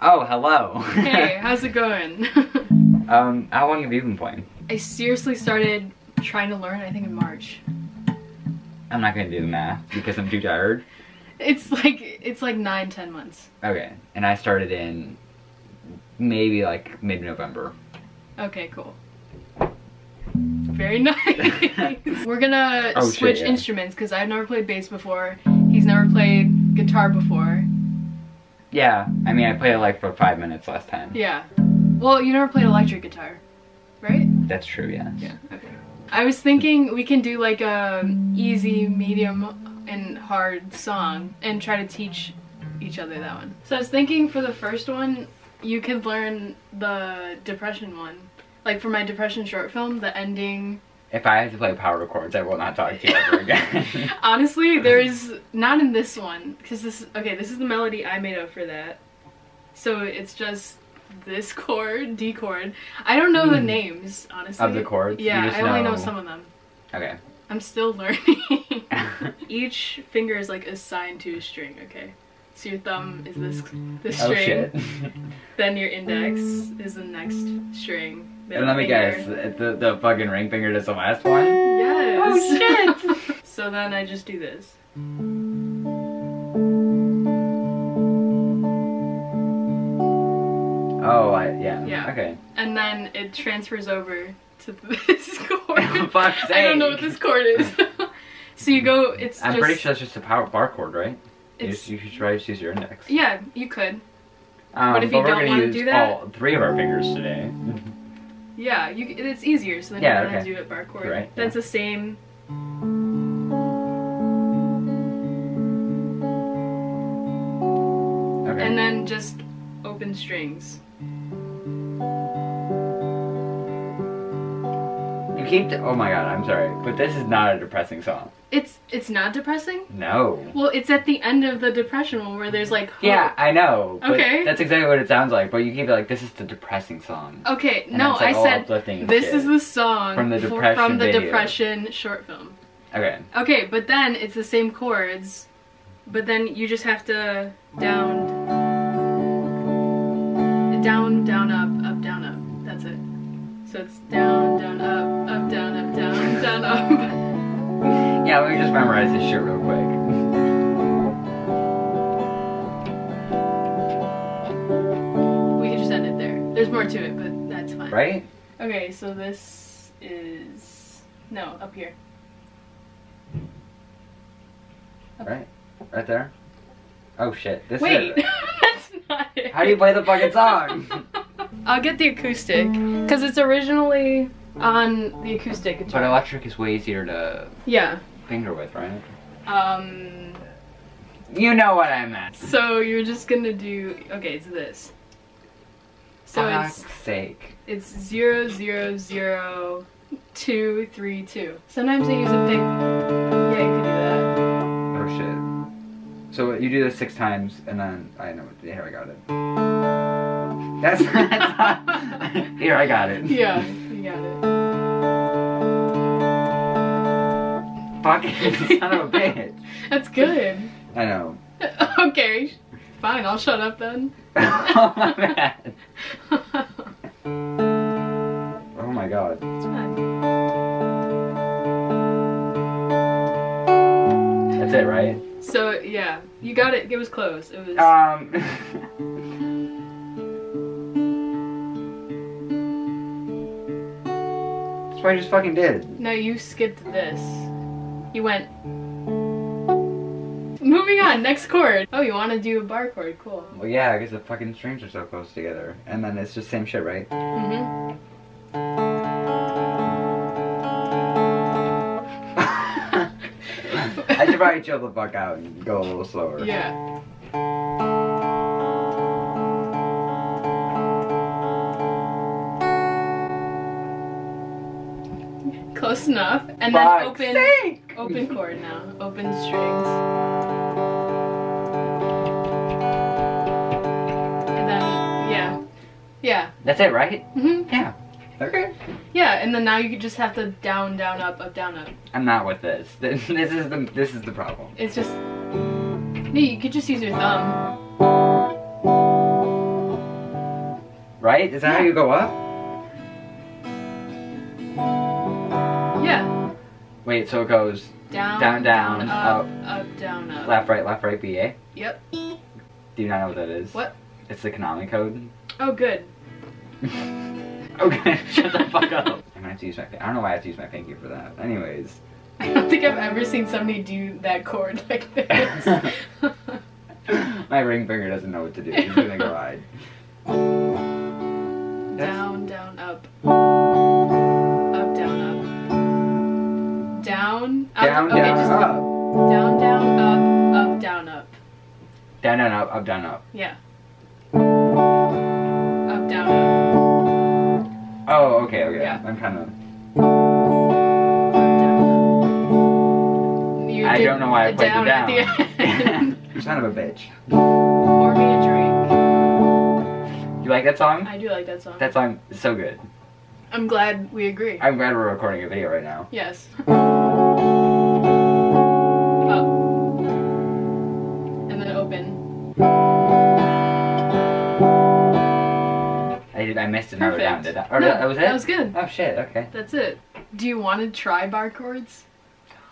Oh, hello. Hey, how's it going? um, how long have you been playing? I seriously started trying to learn, I think in March. I'm not gonna do the math because I'm too tired. It's like, it's like nine, ten months. Okay, and I started in maybe like mid-November. Okay, cool. Very nice. We're gonna Oh, shit, switch yeah. instruments because I've never played bass before. He's never played guitar before. Yeah, I mean I played it like for five minutes last time. Yeah. Well, you never played electric guitar, right? That's true, yes. Yeah. Okay. I was thinking we can do like a easy, medium, and hard song and try to teach each other that one. So I was thinking for the first one, you could learn the depression one. Like for my depression short film, the ending. If I have to play power chords, I will not talk to you ever again. Honestly, there's not in this one because this. Okay, this is the melody I made up for that. So it's just this chord, D chord. I don't know the Hmm. names, honestly. Of the chords? You Yeah, just I only know know- some of them. okay. I'm still learning. Each finger is like assigned to a string, okay? So your thumb is this this string. Oh string. shit. Then your index is the next string. And let me guess, the, the fucking ring finger is the last one? Yes. Oh, shit. so then I just do this. Oh, I, yeah. Yeah. Okay. And then it transfers over to this chord. Fuck's I don't know what this chord is. so you go it's I'm just pretty sure that's just a power bar chord, right? You, just, you should try to use your index. yeah, you could. Um, But if you we're don't gonna wanna use do that- all three of our fingers today. Yeah, you it's easier so then Yeah, you don't have okay. to do it bar chord. Right, That's the same Okay. and then just open strings. you keep. oh my god, I'm sorry, but this is not a depressing song. It's it's not depressing. No. Well, it's at the end of the depression one where there's like hope. Yeah, I know. Okay. That's exactly what it sounds like. But you keep it like this is the depressing song. Okay, And no, like, I said this shit. is the song From the for- Depression from the video. depression short film. Okay. Okay, but then it's the same chords, but then you just have to down, down, down, up, up, down, up. That's it. So it's down, down, up, up, down, up, down, down, up. Yeah, let me just memorize this shit real quick. We can just end it there. There's more to it, but that's fine. Right? Okay, so this is no up here. Right? Right there? Oh shit. This Wait, is that's not it. How do you play the fucking song? I'll get the acoustic because it's originally on the acoustic guitar. but electric is way easier to yeah. Finger with, right? Um. You know what I meant. So you're just gonna do okay. It's this. So Fuck's it's sake. it's zero zero zero two three two. Sometimes I use a big. Yeah, you could do that. Oh shit. So you do this six times, and then I know. Here I got it. That's, that's not, here I got it. Yeah, Fucking son of a bitch. That's good. I know. okay, fine. I'll shut up then. oh my bad. Oh my god. fine. That's it, right? So yeah, you got it. It was close. It was. Um. That's what I just fucking did. No, you skipped this. You went. Moving on, next chord. Oh, you want to do a bar chord? Cool. Well, yeah, because the fucking strings are so close together. And then it's just same shit, right? Mm-hmm. I should probably chill the fuck out and go a little slower. Yeah. Close enough. And then Fuck's open sake! Open chord now. Open strings. And then yeah. Yeah. That's it, right? Mm-hmm. Yeah. Okay. Yeah, and then now you just have to down, down, up, up, down, up. I'm not with this. This, this is the this is the problem. It's just. No, you could just use your thumb. Right? Is that how you go up? Wait, so it goes Down, Down, down, up, up, down, up. left, right, left, right, BA. Yep. Do you not know what that is? What? It's the Konami code. Oh, good. Oh, okay, shut the fuck up. I'm gonna have to use my. I don't know why I have to use my pinky for that. Anyways. I don't think I've ever seen somebody do that chord like this. my ring finger doesn't know what to do. He's gonna go ride. down, down, up. Up, Down. Down, okay, down, just up. down, down, up, up, down, up. Down, down, up, up, down, up. Yeah. Up, down, up. Oh, okay, okay. Yeah. I'm kind of. Up, down, up. You I don't know why I the played the down. down. At the end. Son of a bitch. Pour me a drink. You like that song? I do like that song. That song is so good. I'm glad we agree. I'm glad we're recording a video right now. Yes. missed another Perfect. down. Did I? Or No, that was it. That was good. Oh shit. Okay. That's it. Do you want to try bar chords?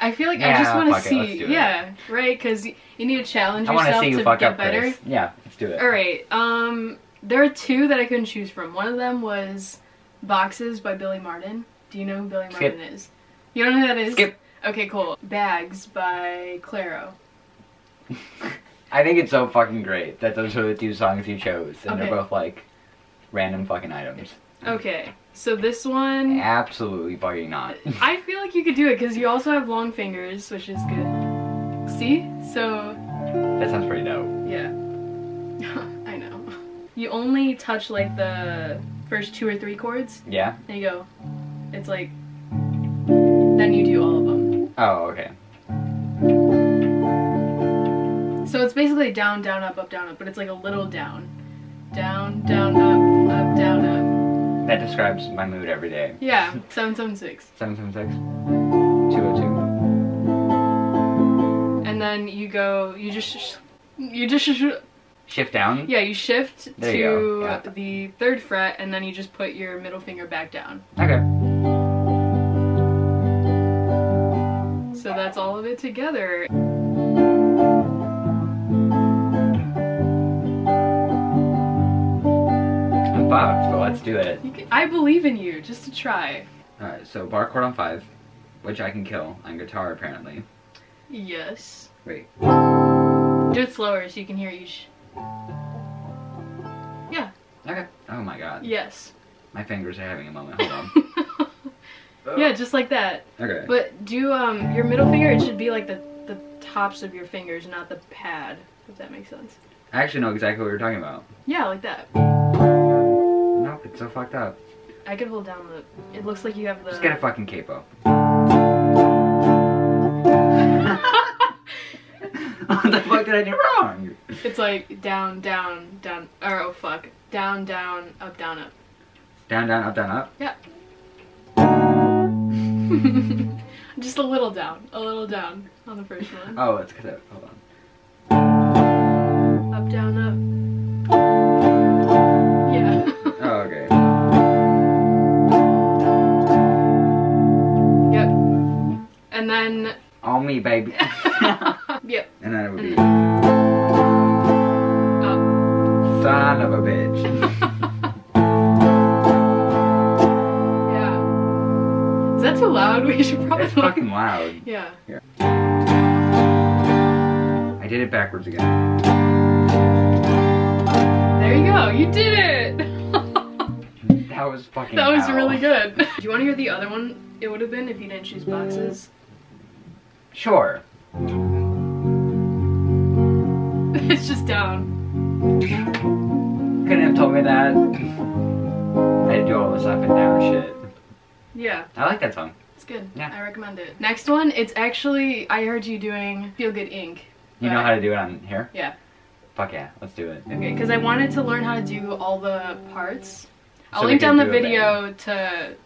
I feel like I just want to see. let's do it. yeah, right? Because you need to challenge I to yourself see you to fuck get up, better. Yeah, let's do it. All right. Um, there are two that I couldn't choose from. One of them was "Boxes" by Billy Martin. Do you know who Billy Skip. Martin is? You don't know who that is? Skip. Okay, cool. "Bags" by Clairo. I think it's so fucking great that those are the two songs you chose, and Okay. they're both like random fucking items. Okay, so this one, Absolutely fucking not. I feel like you could do it because you also have long fingers, which is good. See? So that sounds pretty dope. Yeah. I know. You only touch like the first two or three chords. Yeah. There you go. It's like. Then you do all of them. Oh, okay. So it's basically down, down, up, up, down, up, but it's like a little down. Down, down, up, up, down, up. That describes my mood every day. Yeah, 776. Seven seven six. Two oh two. And then you go, you just. sh- You just. sh- Shift down. Yeah, you shift There to you yeah. the third fret, and then you just put your middle finger back down. Okay. So that's all of it together. Do it. Can, I believe in you, just to try. Alright, so bar chord on five, which I can kill on guitar apparently. Yes. Wait. Do it slower so you can hear each. Yeah. Okay. Oh my god. Yes. My fingers are having a moment. Hold on. yeah, just like that. Okay. But do um your middle finger. It should be like the the tops of your fingers, not the pad. If that makes sense. I actually know exactly what you're talking about. Yeah, like that. It's so fucked up. I could hold down the. It looks like you have the. Just get a fucking capo. what the fuck did I do wrong? It's like down, down, down. Or oh fuck, down, down, up, down, up. Down, down, up, down, up. Yep. Just a little down, a little down on the first one. Oh, it's because I. Hold on. Up, down, up. Then. All me, baby. yep. and then it would be. Up. Son of a bitch. Yeah. Is that too loud? We should probably. It's fucking loud. Yeah. I did it backwards again. There you go. You did it. That was fucking. that was hell. really good. Do you want to hear the other one? It would have been if you didn't choose boxes. Sure. it's just down. Couldn't have told me that. I do all this up and down shit. Yeah. I like that song. It's good. Yeah. I recommend it. Next one, it's actually I heard you doing Feel Good Inc. You know how to do it on here? Yeah. Fuck yeah, let's do it. Okay, because I wanted to learn how to do all the parts. I'll So link down the do video to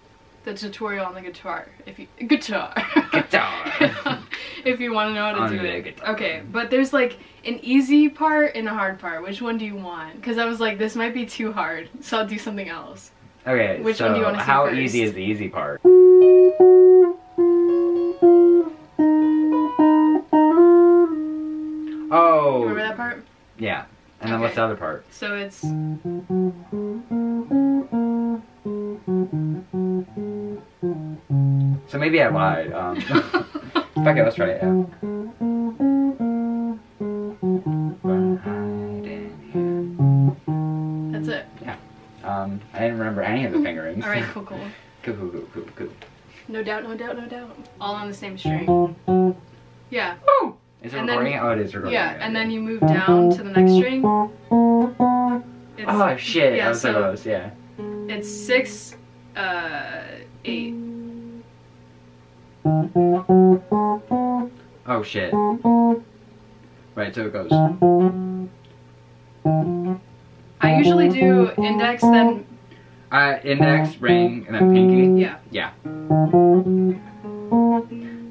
the tutorial on the guitar if you guitar. Guitar. if you want to know how to On do it. Okay, but there's like an easy part and a hard part. Which one do you want? Because I was like, this might be too hard, so I'll do something else. Okay, Which so one do you wanna see how first? easy is the easy part? Oh, Remember that part? yeah. And then what's the other part? So it's So maybe I lied. Um, fuck it, let's try it out. that's it. Yeah. Um, I didn't remember any of the fingerings. All right, cool, cool. Cool, cool, cool, cool, cool. No doubt, no doubt, no doubt. All on the same string. Yeah, Is it And then- recording? it? oh, it is recording. yeah, it. and then you move down to the next string. It's, Oh shit! yeah, I was so so- close. Yeah. it's six, uh, eight. Oh shit. Right, so it goes. I usually do index, then Uh, index, ring, and then pinky. yeah. Yeah.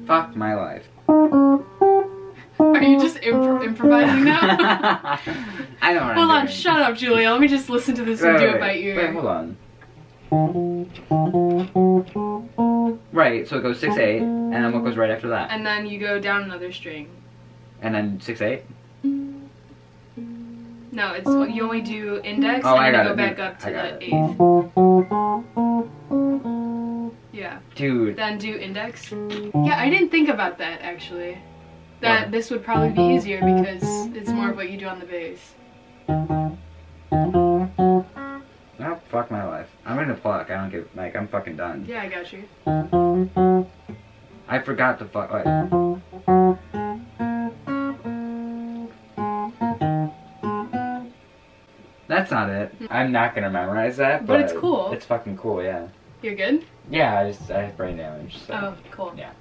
Fuck my life. Are you just impro- improvising now? I don't know what hold I'm on, doing. shut up, Julia. Let me just listen to this and do wait, it by wait. ear. Wait, hold on. Right, so it goes six eight, and then what goes right after that? And then you go down another string. And then six eight. No, it's you only do index Oh, and then go it. back up to the it. eighth. Yeah. Dude, Then do index. Yeah, I didn't think about that actually. That What? this would probably be easier because it's more of what you do on the bass. oh fuck my life. I'm gonna pluck. I don't give. Like I'm fucking done. Yeah, I got you. I forgot the fuck. That's not it. I'm not gonna memorize that, but, But it's cool. It's fucking cool, yeah. You're good? Yeah, I just I have brain damage. So. Oh, cool. Yeah.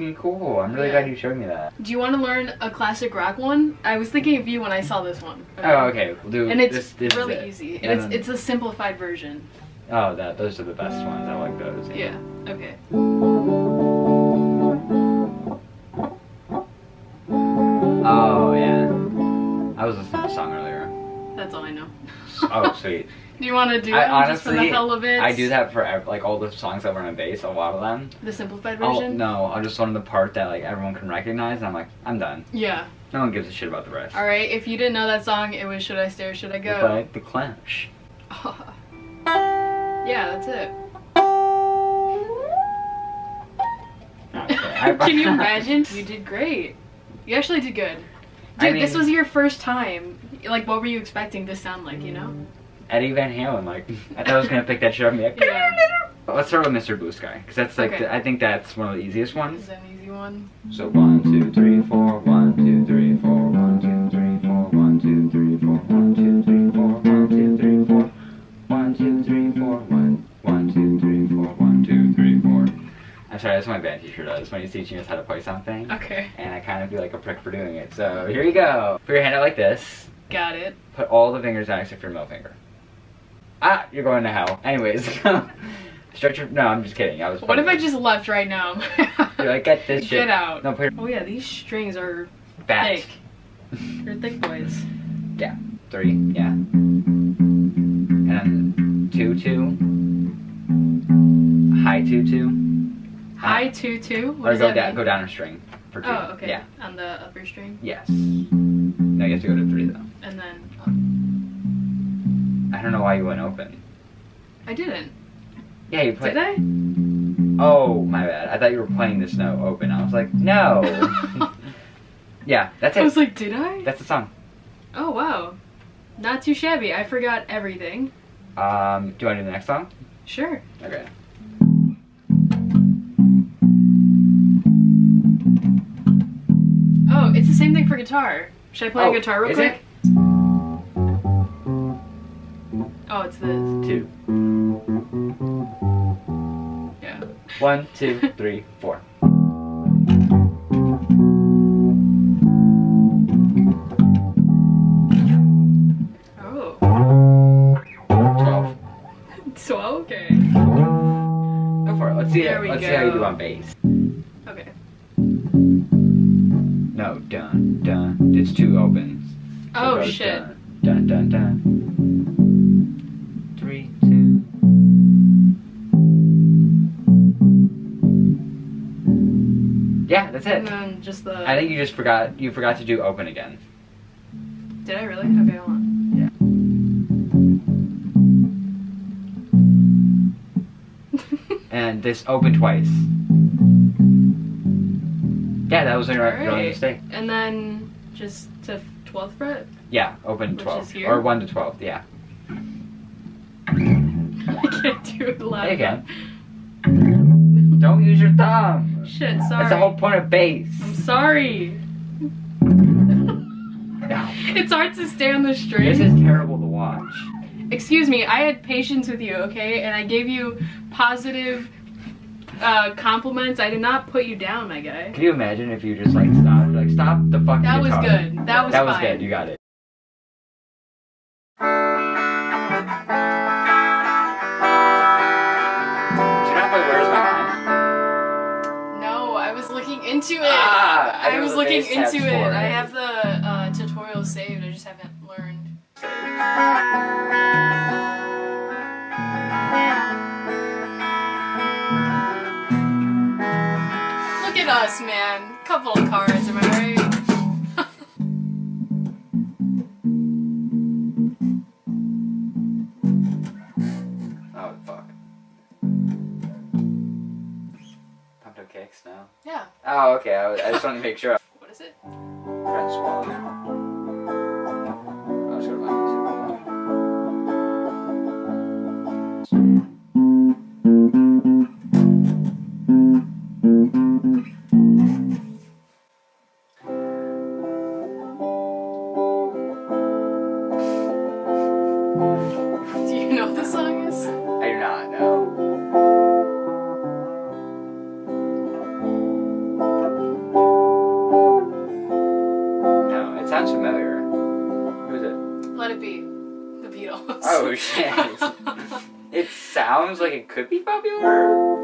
Fucking cool. I'm really Yeah. glad you showed me that. Do you want to learn a classic rock one? I was thinking of you when I saw this one. Oh, okay. We'll do. And it's this, this really it. easy. And And it's then- it's a simplified version. Oh, that those are the best ones. I like those. Yeah. Okay. Oh yeah. I was listening to the song earlier. That's all I know. Oh sweet. Do you want to do I it just for the hell of it? I do that for like all the songs that were on bass. A lot of them. The simplified I'll, version. no, I'll just wanted the part that like everyone can recognize, and I'm like, I'm done. Yeah. No one gives a shit about the rest. All right. If you didn't know that song, it was "Should I Stay or Should I Go?" But the Clash. yeah, that's it. Can you imagine? You did great. You actually did good. I Dude, this was your first time. Like, what were you expecting to sound like? You know? Eddie Van Halen, like I thought I was gonna pick that shit up and be like, Yeah. Let's start with Mr. Blue Sky, because that's like Okay. the, I think that's one of the easiest ones. Is ones. that an easy one? So one, two, three, four, one, two, three, four, one, two, three, four, one, two, three, four, one, two, three, four, one, two, three, four, one, two, three, four, one, one, two, three, four, one, two, three, four. I'm sorry, that's what my band teacher does when he's teaching us how to play something. Okay. And I kind of feel like a prick for doing it. So here you go. Put your hand out like this. Got it. Put all the fingers down except for your middle finger. Ah, you're going to hell. Anyways, stretch your. No, I'm just kidding. I was. What if I just left right now? You're like, get this shit. Get out. No, put Oh yeah, these strings are back. thick. They're thick boys. Yeah, Three, yeah. And two, two. High two, two. High two two. What Or go that down, mean? go down a string for two. Oh, okay. Yeah. On the upper string, Yes. No, you have to go to three though. and then I don't know why you went open. I didn't. Yeah, you played. Did I? Oh, my bad. I thought you were playing this note open. I was like, no. yeah, that's it. I was like, did I? That's the song. Oh wow, not too shabby. I forgot everything. Um, do you want to do the next song? Sure. Okay. Oh, it's the same thing for guitar. Should I play Oh, a guitar real quick? Oh, it's this. Two. Yeah. One, two, three, four. Oh. Okay. Go for it. Let's see. There we Let's see how you go. do on bass. Okay. No, dun dun. It's two opens. So Oh shit. Dun dun dun. That's And then just the. I think you just forgot. You forgot to do open again. Did I really? Okay, hold on. Yeah. and this open twice. Yeah, that was your only Alright. mistake. and then just to 12th fret. Yeah, open twelve or one to twelve. Yeah, I can't do it loud. can. Don't use your thumb. Shit, sorry. That's the whole point of bass. I'm sorry. No. It's hard to stay on the string. This is terrible to watch. Excuse me, I had patience with you, okay? And I gave you positive uh, compliments. I did not put you down, my guy. Can you imagine if you just like stopped, like stop the fucking That was good. That was that was fine. good. You got it. Into it. Ah, I I was looking into it. for I have the uh, tutorial saved. I just haven't learned. Look at us, man. Couple of cards, yeah. Oh okay. I, I just wanted to make sure. What is it? French. Oh shit. it sounds like it could be popular.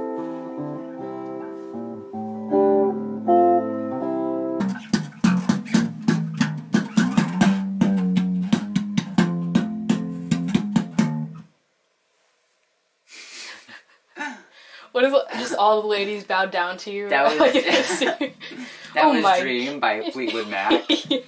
what if just all the ladies bowed down to you? That was- Like, this- That Oh was my- Dream by Fleetwood Mac. Yeah.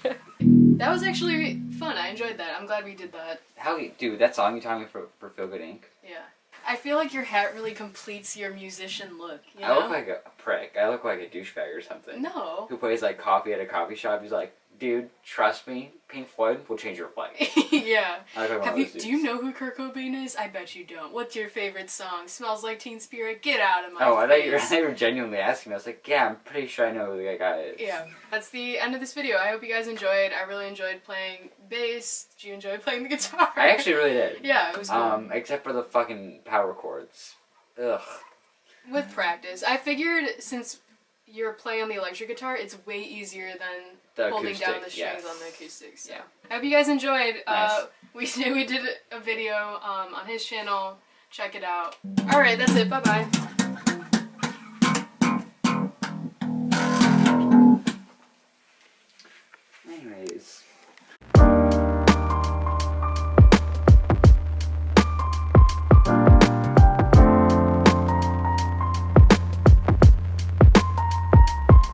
That was actually fun. I enjoyed that. I'm glad we did that. How you dude, that song you taught me for, for Feel Good Inc. Yeah. I feel like your hat really completes your musician look. You I look like a, a prick. I look like a douchebag or something. no. Who plays like coffee at a coffee shop. He's like, dude, trust me, Pink Floyd will change your life. yeah. I look like one Have you? Do you know who Kurt Cobain is? I bet you don't. What's your favorite song? Smells like Teen Spirit. Get out of my Oh, I thought you, were, I thought you were genuinely asking me. I was like, yeah, I'm pretty sure I know who that guy is. Yeah, that's the end of this video. I hope you guys enjoyed. I really enjoyed playing bass. Did you enjoy playing the guitar? I actually really did. Yeah, it was cool. Um, except for the fucking power chords. Ugh. With practice. I figured since you're playing on the electric guitar, it's way easier than The holding acoustic, down the strings yes. on the acoustics. Yeah. Yeah. I hope you guys enjoyed. Uh, Nice. we we did a video um, on his channel. Check it out. All right, that's it. Bye bye. Anyways.